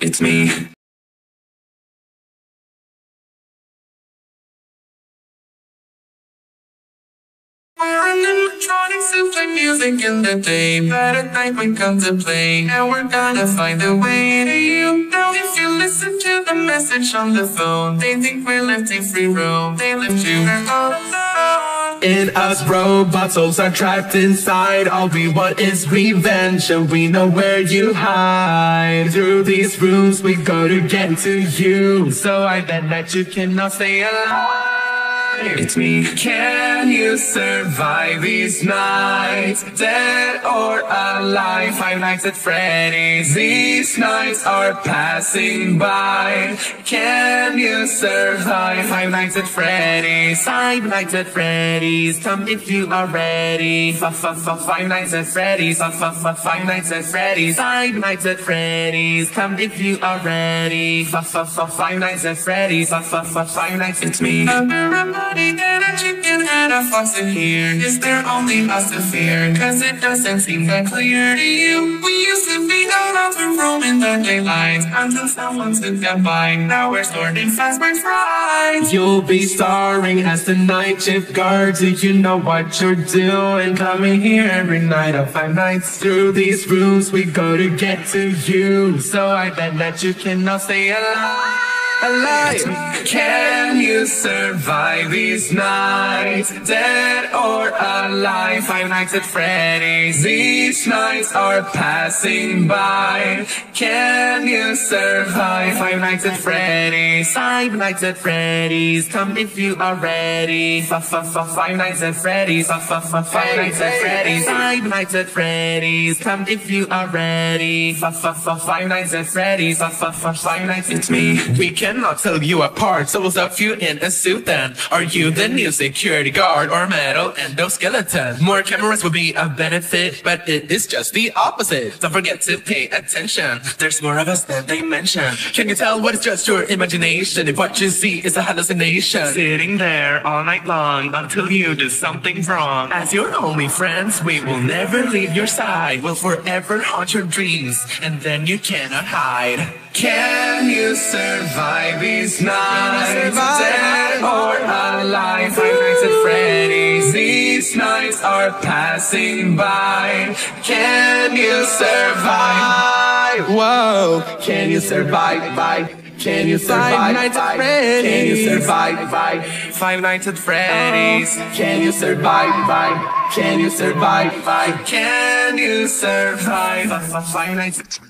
It's me. We're animatronics who music in the day, but at night we come to play, and we're gonna find a way to you. Now if you listen to the message on the phone, they think we're lefting free roam, they lift you all alone. In us, robots, souls are trapped inside. All we want is revenge, and we know where you hide. Through these rooms, we go to get to you. So I bet that you cannot stay alive. It's me. Can you survive these nights? Dead or alive? Five Nights at Freddy's. These nights are passing by. Can you survive? Five Nights at Freddy's. Five Nights at Freddy's. Come if you are ready. F -f -f Five Nights at Freddy's. F -f -f Five Nights at Freddy's. Five Nights at Freddy's. Come if you are ready. F -f -f Five Nights at Freddy's. F -f -f Five Nights. It's me. Get a chicken and a fox in here. Is there only us to fear? Cause it doesn't seem that clear to you. We used to be out on the roam in the daylight until someone took that bite. Now we're stored in Fazbear's Fright. You'll be starring as the night shift guard. Do you know what you're doing? Coming here every night of five nights through these rooms. We go to get to you. So I bet that you cannot stay alive. Alive. Can you survive these nights? Dead or alive? Five Nights at Freddy's. These nights are passing by. Can you survive? Five Nights at Freddy's. Five Nights at Freddy's. Come if you are ready. Five Nights at Freddy's. Five Nights at Freddy's. Five Nights at Freddy's. Come if you are ready. Five Nights at Freddy's. Five Nights. It's me. We cannot tell you apart, so what's up you in a suit then? Are you the new security guard or metal endoskeleton? More cameras would be a benefit, but it is just the opposite. Don't forget to pay attention. There's more of us than they mention. Can you tell what is just your imagination if what you see is a hallucination? Sitting there all night long until you do something wrong. As your only friends, we will never leave your side. We'll forever haunt your dreams, and then you cannot hide. Can you survive these nights? Dead or alive? Five Nights at Freddy's. These nights are passing by. Can you survive? Whoa! Can you survive? Bye. Can you survive? Five Nights at Freddy's. Can you survive? Bye. Five Nights at Freddy's. Oh. Can you survive? Bye. Can you survive? Bye. Can you survive? Five Nights at